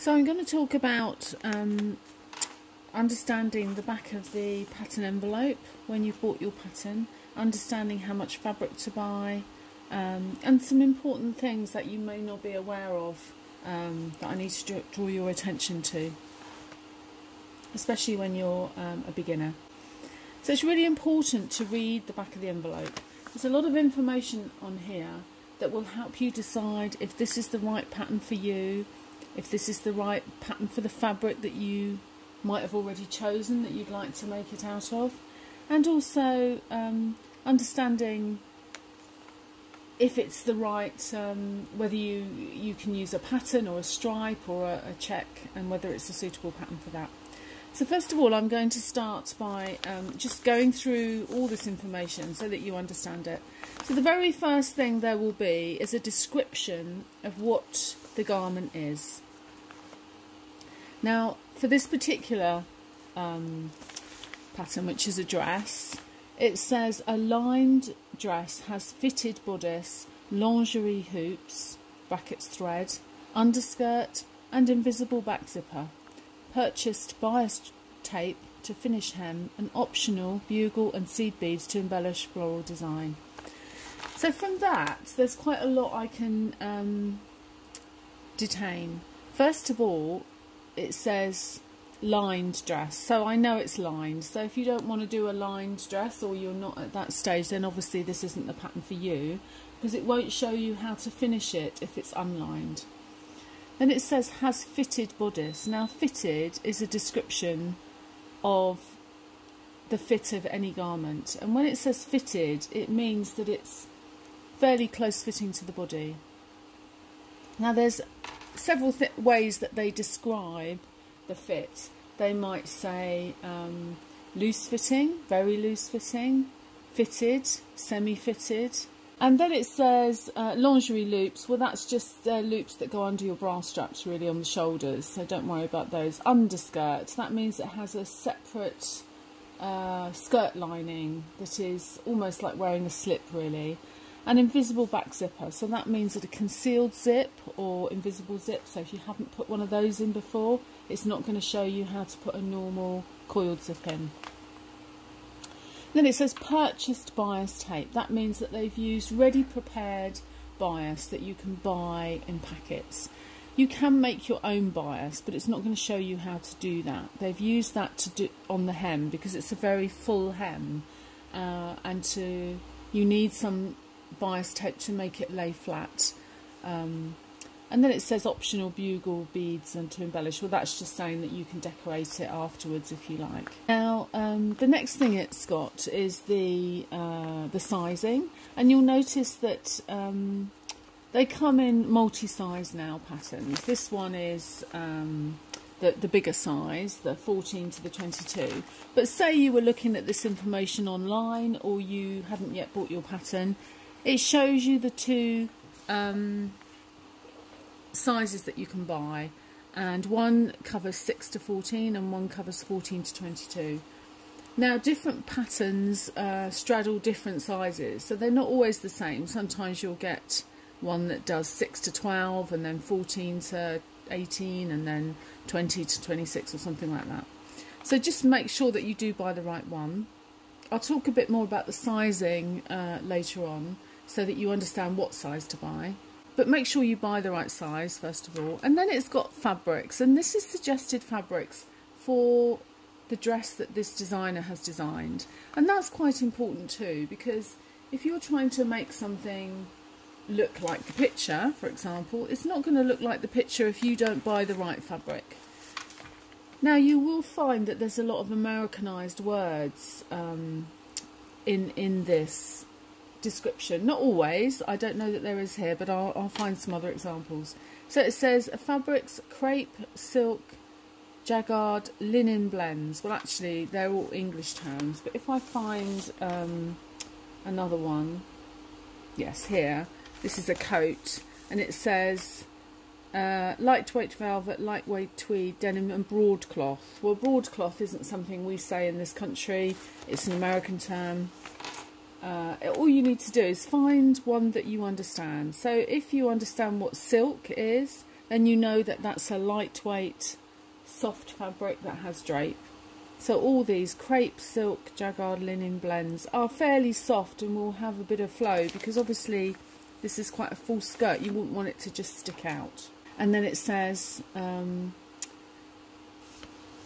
So I'm going to talk about um, understanding the back of the pattern envelope when you've bought your pattern, understanding how much fabric to buy, um, and some important things that you may not be aware of um, that I need to draw your attention to, especially when you're um, a beginner. So it's really important to read the back of the envelope. There's a lot of information on here that will help you decide if this is the right pattern for you, if this is the right pattern for the fabric that you might have already chosen that you'd like to make it out of. And also um, understanding if it's the right um, whether you you can use a pattern or a stripe or a, a, check and whether it's a suitable pattern for that. So first of all I'm going to start by um, just going through all this information so that you understand it. So the very first thing there will be is a description of what the garment is now, for this particular um, pattern, which is a dress, it says a lined dress has fitted bodice, lingerie loops, brackets thread, underskirt and invisible back zipper. Purchased bias tape to finish hem and optional bugle and seed beads to embellish floral design. So from that, there's quite a lot I can um, detain. First of all, it says lined dress. So I know it's lined. So if you don't want to do a lined dress or you're not at that stage then obviously this isn't the pattern for you because it won't show you how to finish it if it's unlined. Then it says has fitted bodice. Now fitted is a description of the fit of any garment. And when it says fitted it means that it's fairly close fitting to the body. Now there's several th ways that they describe the fit. They might say um, loose fitting, very loose fitting, fitted, semi fitted. And then it says uh, lingerie loops. Well, that's just uh, loops that go under your bra straps, really, on the shoulders. So don't worry about those. Underskirt. That means it has a separate uh, skirt lining that is almost like wearing a slip, really an invisible back zipper. So that means that a concealed zip or invisible zip so if you haven't put one of those in before it's not going to show you how to put a normal coiled zip in. Then it says purchased bias tape. That means that they've used ready prepared bias that you can buy in packets. You can make your own bias but it's not going to show you how to do that. They've used that to do on the hem because it's a very full hem uh, and to you need some bias tape to make it lay flat. Um, and then it says optional bugle beads and to embellish. Well, that's just saying that you can decorate it afterwards if you like. Now, um, the next thing it's got is the uh, the sizing, and you'll notice that um, they come in multi-size now patterns. This one is um, the, the bigger size, the 14 to the 22. But say you were looking at this information online or you hadn't yet bought your pattern it shows you the two um, sizes that you can buy and one covers 6 to 14 and one covers 14 to 22. Now different patterns uh, straddle different sizes so they're not always the same. Sometimes you'll get one that does 6 to 12 and then 14 to 18 and then 20 to 26 or something like that. So just make sure that you do buy the right one. I'll talk a bit more about the sizing uh, later on so that you understand what size to buy. But make sure you buy the right size first of all. And then it's got fabrics, and this is suggested fabrics for the dress that this designer has designed. And that's quite important too, because if you're trying to make something look like the picture, for example, it's not going to look like the picture if you don't buy the right fabric. Now you will find that there's a lot of Americanized words um, in in this description. Not always, I don't know that there is here, but I'll, I'll find some other examples. So it says fabrics, crepe, silk, jacquard, linen blends. Well, actually, they're all English terms, but if I find um, another one, yes, here, this is a coat, and it says uh, lightweight velvet, lightweight tweed, denim and broadcloth. Well, broadcloth isn't something we say in this country. It's an American term uh, all you need to do is find one that you understand. So if you understand what silk is, then you know that that's a lightweight, soft fabric that has drape. So all these crepe, silk, jacquard, linen blends are fairly soft and will have a bit of flow because obviously this is quite a full skirt. You wouldn't want it to just stick out. And then it says um,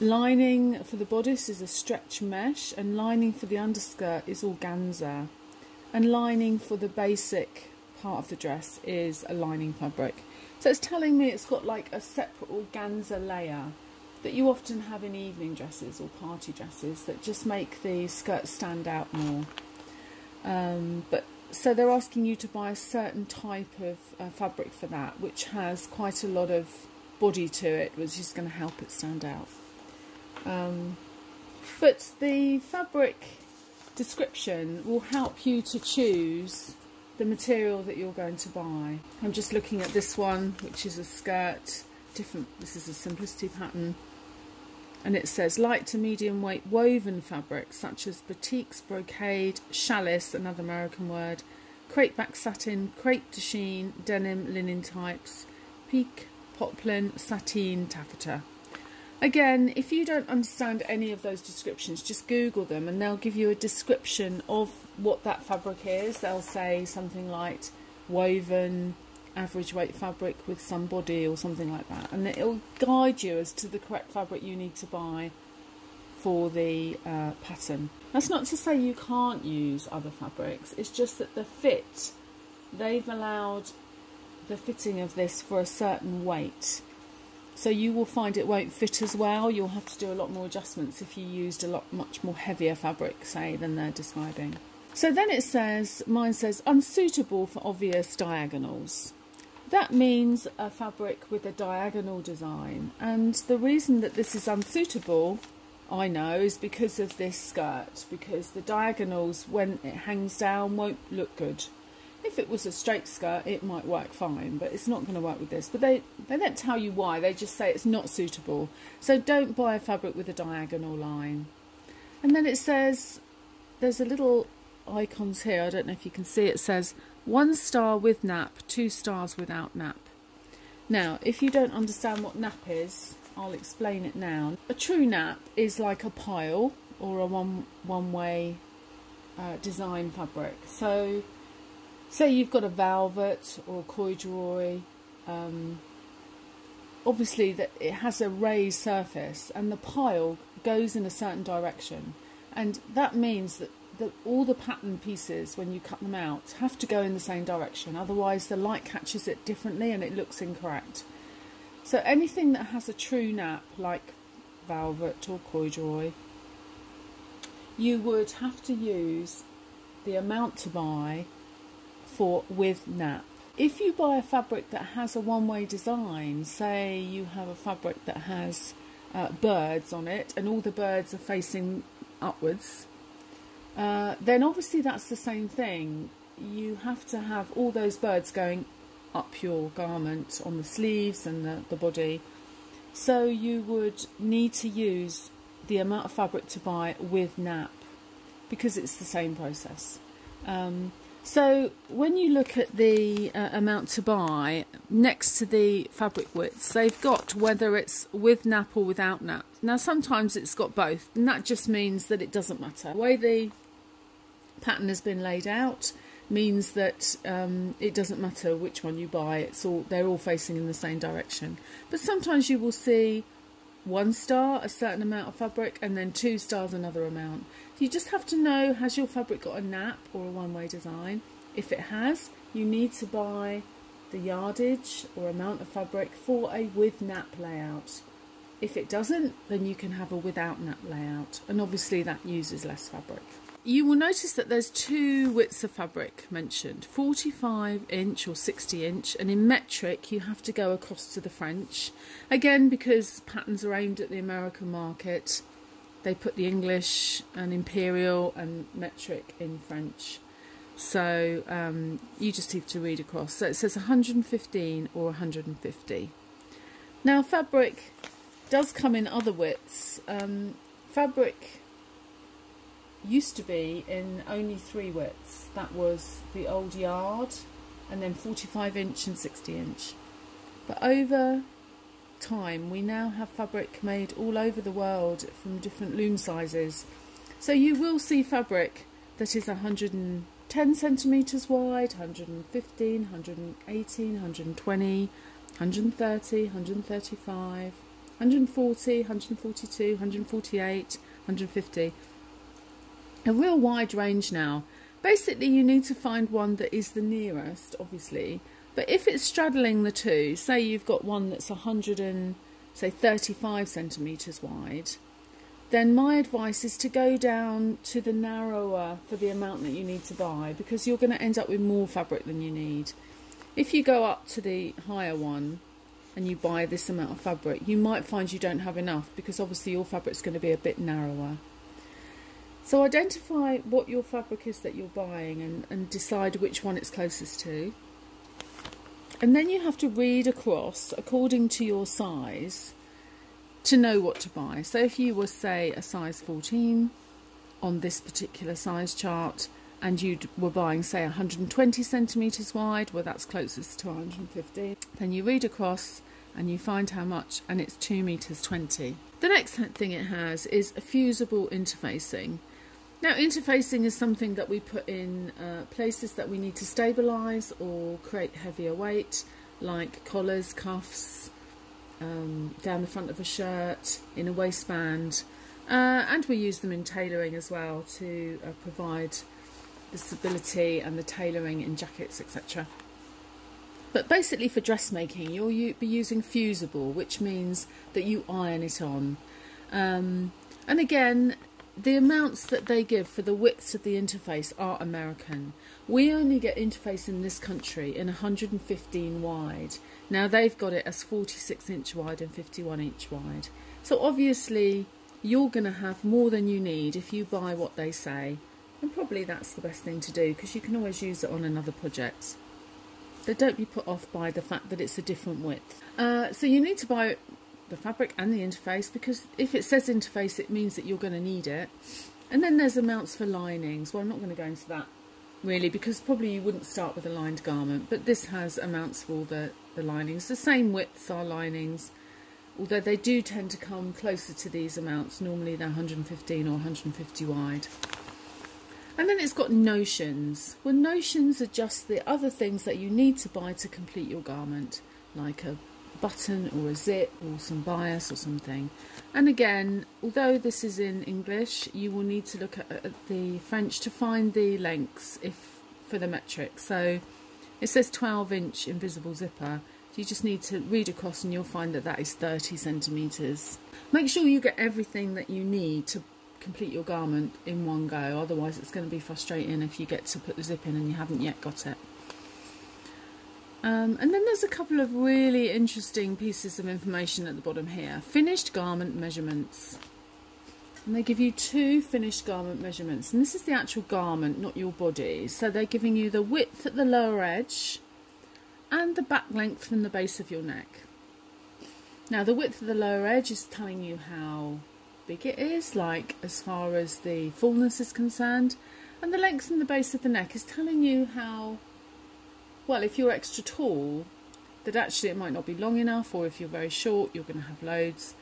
lining for the bodice is a stretch mesh and lining for the underskirt is organza. And lining for the basic part of the dress is a lining fabric. So it's telling me it's got like a separate organza layer that you often have in evening dresses or party dresses that just make the skirt stand out more. Um, but so they're asking you to buy a certain type of uh, fabric for that, which has quite a lot of body to it, which is going to help it stand out. Um, but the fabric description will help you to choose the material that you're going to buy. I'm just looking at this one, which is a skirt. Different. This is a simplicity pattern and it says light to medium weight woven fabrics such as batiks, brocade, challis, another American word, crepe back satin, crepe de chine, denim, linen types, pique, poplin, sateen, taffeta. Again, if you don't understand any of those descriptions, just Google them and they'll give you a description of what that fabric is. They'll say something like woven, average weight fabric with some body or something like that and it'll guide you as to the correct fabric you need to buy for the uh, pattern. That's not to say you can't use other fabrics, it's just that the fit, they've allowed the fitting of this for a certain weight. So you will find it won't fit as well, you'll have to do a lot more adjustments if you used a lot much more heavier fabric, say, than they're describing. So then it says, mine says, unsuitable for obvious diagonals. That means a fabric with a diagonal design and the reason that this is unsuitable I know is because of this skirt because the diagonals when it hangs down won't look good. If it was a straight skirt it might work fine but it's not going to work with this but they, they don't tell you why they just say it's not suitable so don't buy a fabric with a diagonal line. And then it says there's a little icons here I don't know if you can see it says one star with nap, two stars without nap. Now, if you don't understand what nap is, I'll explain it now. A true nap is like a pile or a one one way uh, design fabric. So, say you've got a velvet or corduroy. Um, obviously, that it has a raised surface, and the pile goes in a certain direction, and that means that all the pattern pieces, when you cut them out, have to go in the same direction. Otherwise, the light catches it differently and it looks incorrect. So anything that has a true nap, like velvet or corduroy, you would have to use the amount to buy for with nap. If you buy a fabric that has a one-way design, say you have a fabric that has uh, birds on it and all the birds are facing upwards, uh, then obviously that's the same thing. You have to have all those birds going up your garment on the sleeves and the, the body. So you would need to use the amount of fabric to buy with nap because it's the same process. Um, so when you look at the uh, amount to buy next to the fabric widths, they've got whether it's with nap or without nap. Now sometimes it's got both, and that just means that it doesn't matter. The way the pattern has been laid out means that um, it doesn't matter which one you buy. It's all they're all facing in the same direction. But sometimes you will see one star a certain amount of fabric and then two stars another amount. You just have to know has your fabric got a nap or a one-way design. If it has, you need to buy the yardage or amount of fabric for a with nap layout. If it doesn't, then you can have a without nap layout, and obviously that uses less fabric you will notice that there's two widths of fabric mentioned 45 inch or 60 inch and in metric you have to go across to the French again because patterns are aimed at the American market they put the English and imperial and metric in French so um, you just have to read across so it says 115 or 150 now fabric does come in other widths um, fabric used to be in only three widths. That was the old yard and then 45 inch and 60 inch. But over time, we now have fabric made all over the world from different loom sizes. So you will see fabric that is 110 centimetres wide, 115, 118, 120, 130, 135, 140, 142, 148, 150. A real wide range now. Basically, you need to find one that is the nearest, obviously. But if it's straddling the two, say you've got one that's 100 and say 35 centimetres wide, then my advice is to go down to the narrower for the amount that you need to buy because you're going to end up with more fabric than you need. If you go up to the higher one and you buy this amount of fabric, you might find you don't have enough because obviously your fabric's going to be a bit narrower. So identify what your fabric is that you're buying and, and decide which one it's closest to. And then you have to read across according to your size to know what to buy. So if you were say a size 14 on this particular size chart and you were buying say 120 centimeters wide, well that's closest to 150, then you read across and you find how much and it's 2 meters 20. The next thing it has is a fusible interfacing. Now interfacing is something that we put in uh, places that we need to stabilise or create heavier weight like collars, cuffs, um, down the front of a shirt, in a waistband uh, and we use them in tailoring as well to uh, provide the stability and the tailoring in jackets etc. But basically for dressmaking you'll be using fusible which means that you iron it on. Um, and again the amounts that they give for the widths of the interface are American. We only get interface in this country in 115 wide. Now they've got it as 46 inch wide and 51 inch wide. So obviously you're going to have more than you need if you buy what they say. And probably that's the best thing to do because you can always use it on another project. But don't be put off by the fact that it's a different width. Uh, so you need to buy the fabric and the interface because if it says interface it means that you're going to need it. And then there's amounts for linings. Well I'm not going to go into that really because probably you wouldn't start with a lined garment but this has amounts for the, the linings. The same widths are linings although they do tend to come closer to these amounts. Normally they're 115 or 150 wide. And then it's got notions. Well notions are just the other things that you need to buy to complete your garment like a button or a zip or some bias or something. And again, although this is in English, you will need to look at, at the French to find the lengths if for the metric. So it says 12 inch invisible zipper. You just need to read across and you'll find that that is 30 centimetres. Make sure you get everything that you need to complete your garment in one go, otherwise it's going to be frustrating if you get to put the zip in and you haven't yet got it. Um, and then there's a couple of really interesting pieces of information at the bottom here. Finished garment measurements. And they give you two finished garment measurements. And this is the actual garment, not your body. So they're giving you the width at the lower edge and the back length from the base of your neck. Now the width of the lower edge is telling you how big it is, like as far as the fullness is concerned. And the length from the base of the neck is telling you how well, if you're extra tall, that actually it might not be long enough, or if you're very short, you're going to have loads.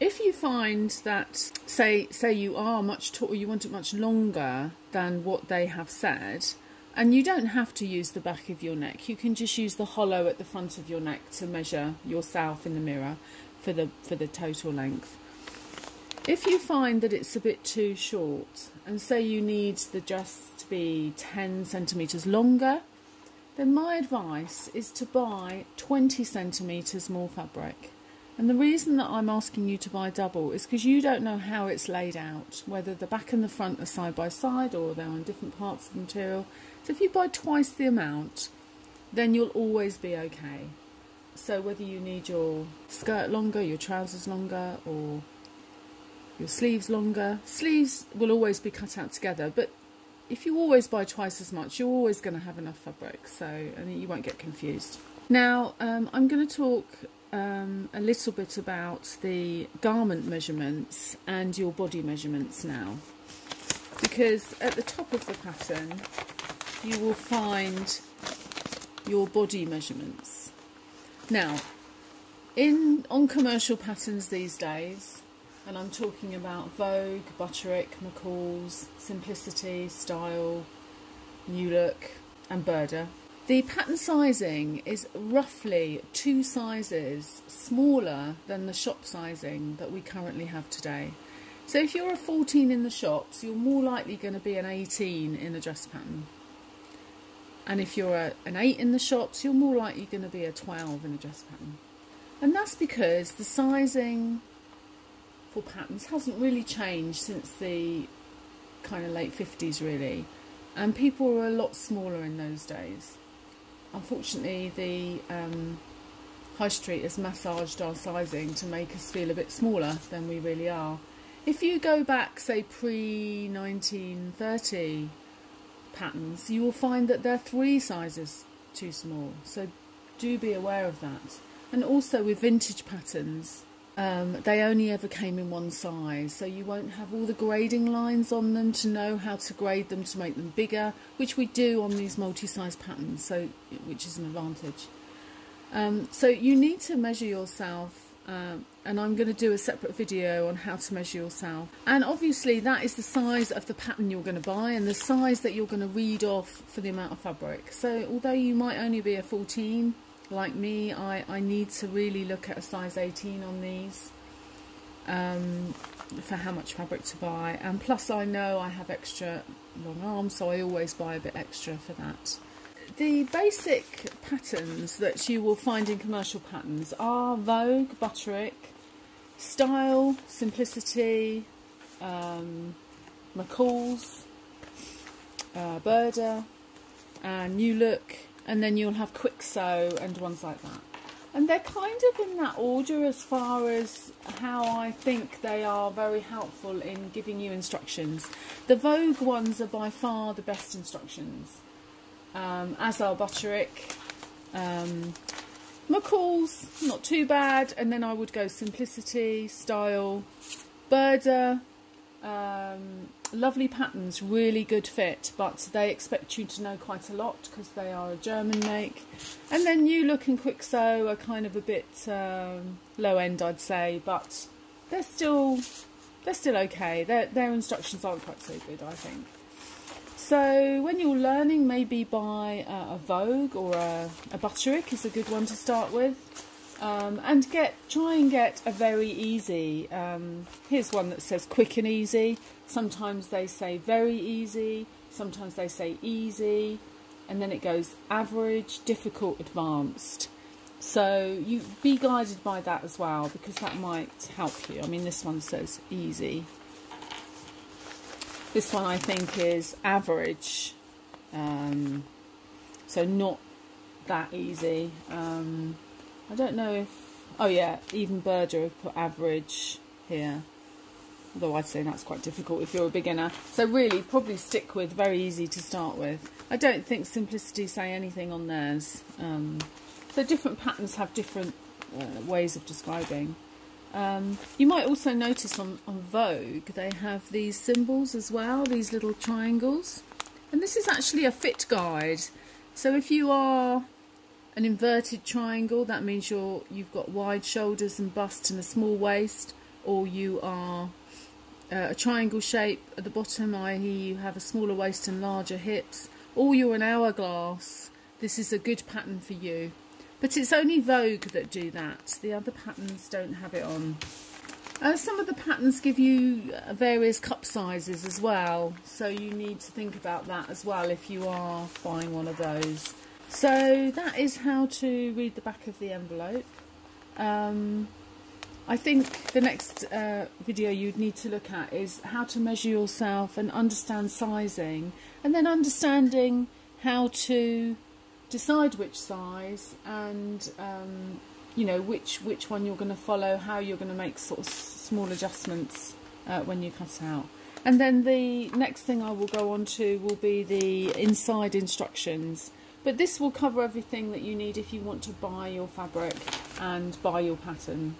If you find that, say, say you are much taller, you want it much longer than what they have said, and you don't have to use the back of your neck. You can just use the hollow at the front of your neck to measure yourself in the mirror for the for the total length. If you find that it's a bit too short, and say you need the dress to be 10 centimetres longer, then my advice is to buy 20 centimetres more fabric. And the reason that I'm asking you to buy double is because you don't know how it's laid out, whether the back and the front are side by side or they're on different parts of the material. So if you buy twice the amount, then you'll always be okay. So whether you need your skirt longer, your trousers longer, or your sleeves longer, sleeves will always be cut out together, but if you always buy twice as much, you're always going to have enough fabric, so and you won't get confused. Now, um, I'm going to talk um, a little bit about the garment measurements and your body measurements now, because at the top of the pattern, you will find your body measurements. Now, in on commercial patterns these days, and I'm talking about Vogue, Butterick, McCall's, Simplicity, Style, New Look, and Burda. The pattern sizing is roughly two sizes smaller than the shop sizing that we currently have today. So if you're a 14 in the shops, you're more likely going to be an 18 in a dress pattern. And if you're a, an 8 in the shops, you're more likely going to be a 12 in a dress pattern. And that's because the sizing patterns hasn't really changed since the kind of late 50s really. And people were a lot smaller in those days. Unfortunately, the um, high street has massaged our sizing to make us feel a bit smaller than we really are. If you go back, say, pre 1930 patterns, you will find that they're three sizes too small. So do be aware of that. And also with vintage patterns, um, they only ever came in one size, so you won't have all the grading lines on them to know how to grade them to make them bigger, which we do on these multi-size patterns, so which is an advantage. Um, so you need to measure yourself um, and I'm going to do a separate video on how to measure yourself. And obviously that is the size of the pattern you're going to buy and the size that you're going to read off for the amount of fabric. So although you might only be a 14, like me, I, I need to really look at a size 18 on these um, for how much fabric to buy. And plus I know I have extra long arms, so I always buy a bit extra for that. The basic patterns that you will find in commercial patterns are Vogue, Butterick, Style, Simplicity, um, McCall's, uh, and New Look, and then you'll have Kwik Sew and ones like that. And they're kind of in that order as far as how I think they are very helpful in giving you instructions. The Vogue ones are by far the best instructions, um, as are Butterick. Um, McCall's, not too bad, and then I would go Simplicity, Style, Burda, um, lovely patterns, really good fit, but they expect you to know quite a lot because they are a German make. And then New Look and Kwik Sew are kind of a bit um, low end, I'd say, but they're still they're still okay. Their their instructions aren't quite so good, I think. So when you're learning, maybe buy a, a Vogue or a, a Butterick is a good one to start with. Um, and get try and get a very easy. Um, here's one that says quick and easy. Sometimes they say very easy. Sometimes they say easy, and then it goes average, difficult, advanced. So you be guided by that as well because that might help you. I mean, this one says easy. This one I think is average, um, so not that easy. I don't know if... Oh yeah, even Burda have put average here. Although I'd say that's quite difficult if you're a beginner. So really, probably stick with very easy to start with. I don't think Simplicity say anything on theirs. Um, so different patterns have different uh, ways of describing. Um, you might also notice on, on Vogue they have these symbols as well, these little triangles. And this is actually a fit guide. So if you are an inverted triangle, that means you're, you've got wide shoulders and bust and a small waist, or you are uh, a triangle shape at the bottom, i.e. you have a smaller waist and larger hips, or you're an hourglass, this is a good pattern for you. But it's only Vogue that do that. The other patterns don't have it on. Uh, some of the patterns give you uh, various cup sizes as well, so you need to think about that as well if you are buying one of those. So that is how to read the back of the envelope. Um, I think the next uh, video you'd need to look at is how to measure yourself and understand sizing and then understanding how to decide which size and um, you know which which one you're going to follow how you're going to make sort of small adjustments uh, when you cut out and then the next thing I will go on to will be the inside instructions but this will cover everything that you need if you want to buy your fabric and buy your pattern.